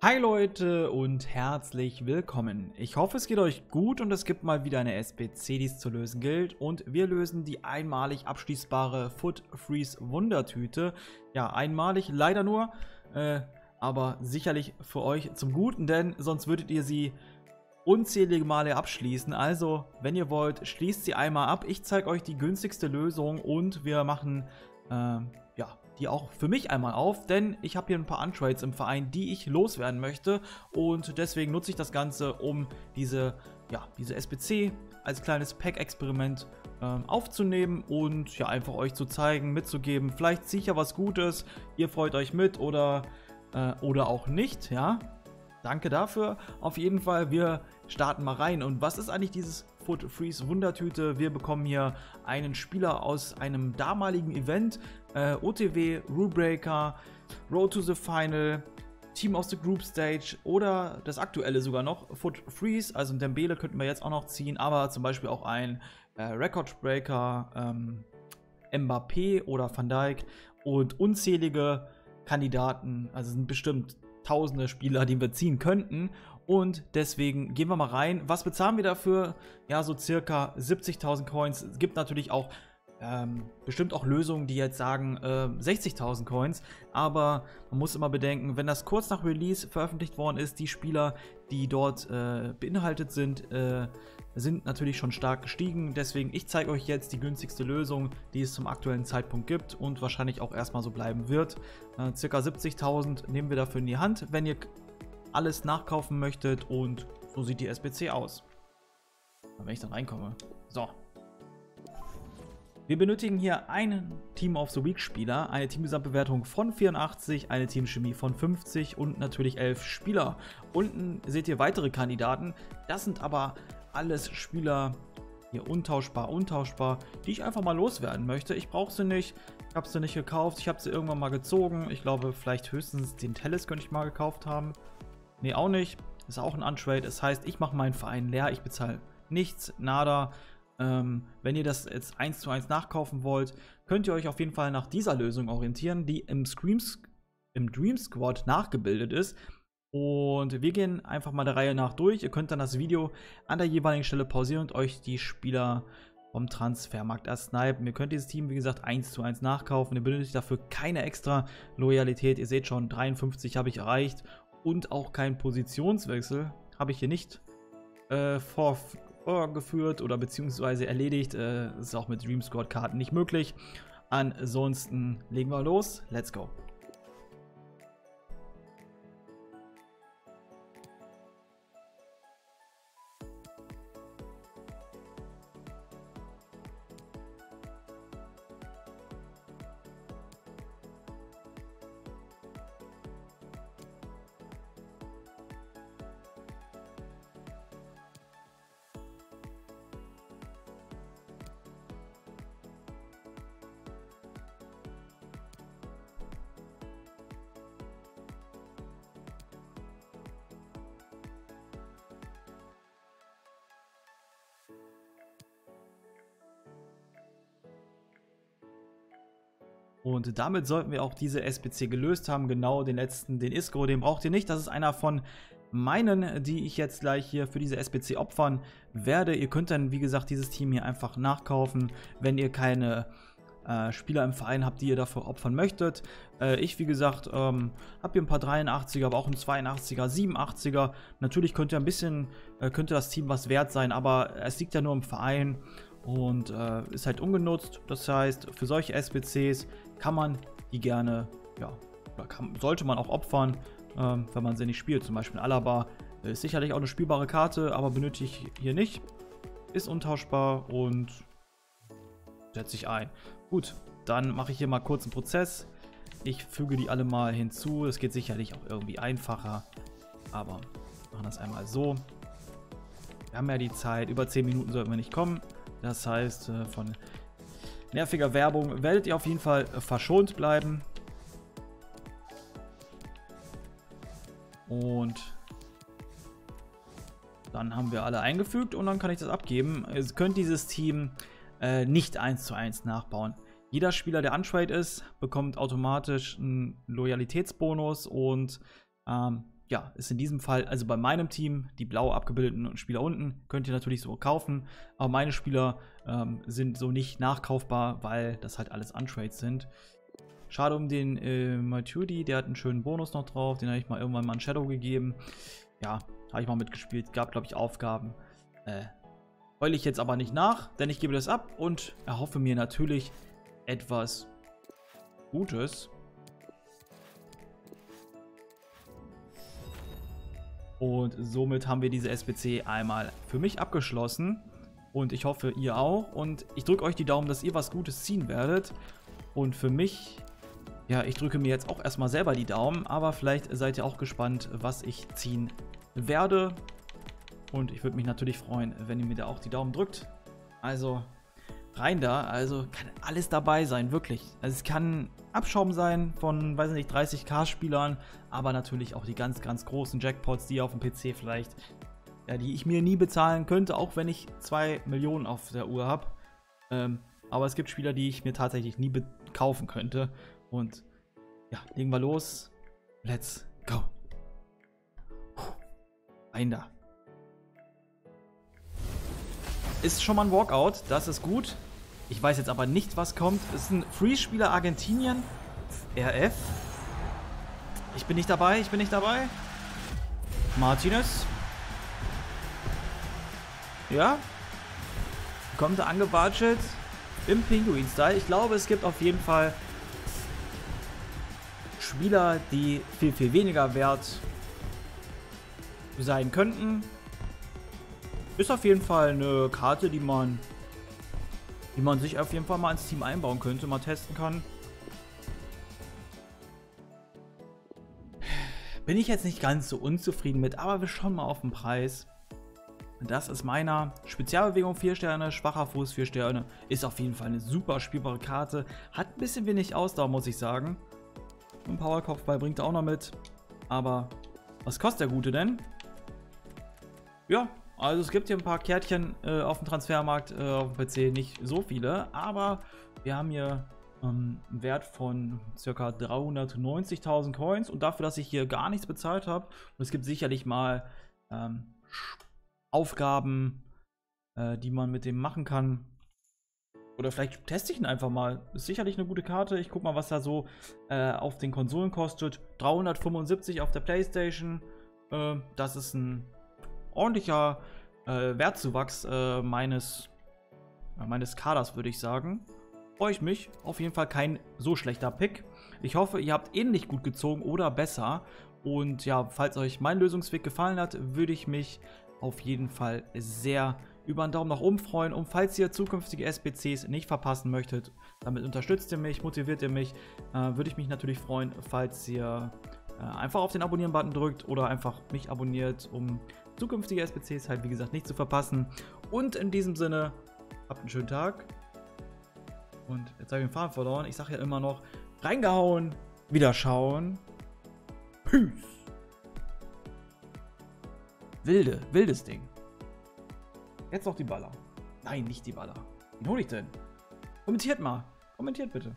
Hi Leute und herzlich willkommen. Ich hoffe es geht euch gut und es gibt mal wieder eine SPC, die es zu lösen gilt und wir lösen die einmalig abschließbare Foot Freeze Wundertüte. Ja, einmalig, leider nur, äh, aber sicherlich für euch zum Guten, denn sonst würdet ihr sie unzählige Male abschließen. Also, wenn ihr wollt, schließt sie einmal ab. Ich zeige euch die günstigste Lösung und wir machen, äh, ja, die auch für mich einmal auf, denn ich habe hier ein paar Untrades im Verein, die ich loswerden möchte und deswegen nutze ich das Ganze, um diese, ja, diese SBC als kleines Pack-Experiment ähm, aufzunehmen und ja, einfach euch zu zeigen, mitzugeben. Vielleicht ja was Gutes, ihr freut euch mit oder, äh, oder auch nicht, ja. Danke dafür. Auf jeden Fall, wir starten mal rein. Und was ist eigentlich dieses Foot Freeze Wundertüte? Wir bekommen hier einen Spieler aus einem damaligen Event, äh, OTW, Rule Breaker, Road to the Final, Team of the Group Stage oder das aktuelle sogar noch, Foot Freeze, also ein Dembele könnten wir jetzt auch noch ziehen, aber zum Beispiel auch ein äh, Record Breaker, ähm, Mbappé oder Van Dijk und unzählige Kandidaten, also sind bestimmt tausende Spieler, die wir ziehen könnten. Und deswegen gehen wir mal rein. Was bezahlen wir dafür? Ja, so circa 70.000 Coins. Es gibt natürlich auch ähm, bestimmt auch Lösungen, die jetzt sagen äh, 60.000 Coins, aber man muss immer bedenken, wenn das kurz nach Release veröffentlicht worden ist, die Spieler, die dort äh, beinhaltet sind, äh, sind natürlich schon stark gestiegen. Deswegen, ich zeige euch jetzt die günstigste Lösung, die es zum aktuellen Zeitpunkt gibt und wahrscheinlich auch erstmal so bleiben wird. Äh, circa 70.000 nehmen wir dafür in die Hand, wenn ihr alles nachkaufen möchtet und so sieht die SBC aus. Wenn ich dann reinkomme. So, wir benötigen hier einen Team of the Week Spieler, eine Teamgesamtbewertung von 84, eine Teamchemie von 50 und natürlich 11 Spieler. Unten seht ihr weitere Kandidaten. Das sind aber alles Spieler, hier untauschbar, untauschbar, die ich einfach mal loswerden möchte. Ich brauche sie nicht, ich habe sie nicht gekauft, ich habe sie irgendwann mal gezogen. Ich glaube, vielleicht höchstens den Tellis könnte ich mal gekauft haben. Ne, auch nicht. Ist auch ein Untrade. Das heißt, ich mache meinen Verein leer, ich bezahle nichts, nada. Ähm, wenn ihr das jetzt eins zu eins nachkaufen wollt, könnt ihr euch auf jeden Fall nach dieser Lösung orientieren, die im, Screams, im Dream Squad nachgebildet ist. Und wir gehen einfach mal der Reihe nach durch. Ihr könnt dann das Video an der jeweiligen Stelle pausieren und euch die Spieler vom Transfermarkt ersnipen. Ihr könnt dieses Team, wie gesagt, 1 zu 1 nachkaufen. Ihr benötigt dafür keine extra Loyalität. Ihr seht schon, 53 habe ich erreicht. Und auch keinen Positionswechsel habe ich hier nicht äh, vor, vorgeführt oder beziehungsweise erledigt. Äh, ist auch mit Dream Squad Karten nicht möglich. Ansonsten legen wir los. Let's go. Und damit sollten wir auch diese SPC gelöst haben. Genau den letzten, den Isco, den braucht ihr nicht. Das ist einer von meinen, die ich jetzt gleich hier für diese SPC opfern werde. Ihr könnt dann, wie gesagt, dieses Team hier einfach nachkaufen, wenn ihr keine äh, Spieler im Verein habt, die ihr dafür opfern möchtet. Äh, ich, wie gesagt, ähm, habe hier ein paar 83er, aber auch ein 82er, 87er. Natürlich könnte ein bisschen, äh, könnte das Team was wert sein, aber es liegt ja nur im Verein und äh, ist halt ungenutzt. Das heißt, für solche SPCs kann man die gerne, ja, kann, sollte man auch opfern, ähm, wenn man sie nicht spielt. Zum Beispiel Alaba ist sicherlich auch eine spielbare Karte, aber benötige ich hier nicht. Ist untauschbar und setze ich ein. Gut, dann mache ich hier mal kurz einen Prozess. Ich füge die alle mal hinzu. Das geht sicherlich auch irgendwie einfacher. Aber machen das einmal so. Wir haben ja die Zeit. Über 10 Minuten sollten wir nicht kommen. Das heißt, äh, von nerviger Werbung werdet ihr auf jeden Fall verschont bleiben. Und dann haben wir alle eingefügt und dann kann ich das abgeben. Ihr könnt dieses Team äh, nicht eins zu eins nachbauen. Jeder Spieler, der untrade ist, bekommt automatisch einen Loyalitätsbonus und ähm, ja, ist in diesem Fall, also bei meinem Team, die blau abgebildeten Spieler unten, könnt ihr natürlich so kaufen. Aber meine Spieler ähm, sind so nicht nachkaufbar, weil das halt alles Untrades sind. Schade um den äh, Matudi, der hat einen schönen Bonus noch drauf. Den habe ich mal irgendwann mal ein Shadow gegeben. Ja, habe ich mal mitgespielt. Gab, glaube ich, Aufgaben. Äh, heule ich jetzt aber nicht nach, denn ich gebe das ab und erhoffe mir natürlich etwas Gutes. Und somit haben wir diese SBC einmal für mich abgeschlossen. Und ich hoffe, ihr auch. Und ich drücke euch die Daumen, dass ihr was Gutes ziehen werdet. Und für mich, ja, ich drücke mir jetzt auch erstmal selber die Daumen. Aber vielleicht seid ihr auch gespannt, was ich ziehen werde. Und ich würde mich natürlich freuen, wenn ihr mir da auch die Daumen drückt. Also rein da. Also kann alles dabei sein, wirklich. Also es kann Abschaum sein von, weiß nicht, 30k-Spielern, aber natürlich auch die ganz, ganz großen Jackpots, die auf dem PC vielleicht, ja, die ich mir nie bezahlen könnte, auch wenn ich 2 Millionen auf der Uhr habe. Ähm, aber es gibt Spieler, die ich mir tatsächlich nie kaufen könnte. Und ja, legen wir los. Let's go. Ein da. Ist schon mal ein Walkout, das ist gut. Ich weiß jetzt aber nicht, was kommt. Es ist ein Free-Spieler Argentinien. RF. Ich bin nicht dabei, ich bin nicht dabei. Martinez. Ja. Kommt er angebatschelt. Im Pinguin-Style. Ich glaube, es gibt auf jeden Fall Spieler, die viel, viel weniger wert sein könnten. Ist auf jeden Fall eine Karte, die man die man sich auf jeden Fall mal ins Team einbauen könnte, mal testen kann. Bin ich jetzt nicht ganz so unzufrieden mit, aber wir schauen mal auf den Preis. Das ist meiner. Spezialbewegung 4 Sterne, schwacher Fuß 4 Sterne. Ist auf jeden Fall eine super spielbare Karte. Hat ein bisschen wenig Ausdauer, muss ich sagen. Ein Powerkopfball bringt er auch noch mit. Aber was kostet der Gute denn? Ja, also es gibt hier ein paar Kärtchen äh, auf dem Transfermarkt, äh, auf dem PC nicht so viele, aber wir haben hier ähm, einen Wert von ca. 390.000 Coins und dafür, dass ich hier gar nichts bezahlt habe, und es gibt sicherlich mal ähm, Aufgaben, äh, die man mit dem machen kann. Oder vielleicht teste ich ihn einfach mal. Ist sicherlich eine gute Karte. Ich guck mal, was da so äh, auf den Konsolen kostet. 375 auf der Playstation. Äh, das ist ein ordentlicher äh, Wertzuwachs äh, meines, äh, meines Kaders, würde ich sagen. Freue ich mich. Auf jeden Fall kein so schlechter Pick. Ich hoffe, ihr habt ähnlich gut gezogen oder besser. Und ja, falls euch mein Lösungsweg gefallen hat, würde ich mich auf jeden Fall sehr über einen Daumen nach oben freuen. Und falls ihr zukünftige SBCs nicht verpassen möchtet, damit unterstützt ihr mich, motiviert ihr mich, äh, würde ich mich natürlich freuen, falls ihr äh, einfach auf den Abonnieren-Button drückt oder einfach mich abonniert, um zukünftige SBCs halt wie gesagt nicht zu verpassen. Und in diesem Sinne, habt einen schönen Tag. Und jetzt habe ich den Faden verloren. Ich sage ja immer noch, reingehauen, wieder schauen. Peace. Wilde, wildes Ding. Jetzt noch die Baller. Nein, nicht die Baller. Wen hole ich denn? Kommentiert mal. Kommentiert bitte.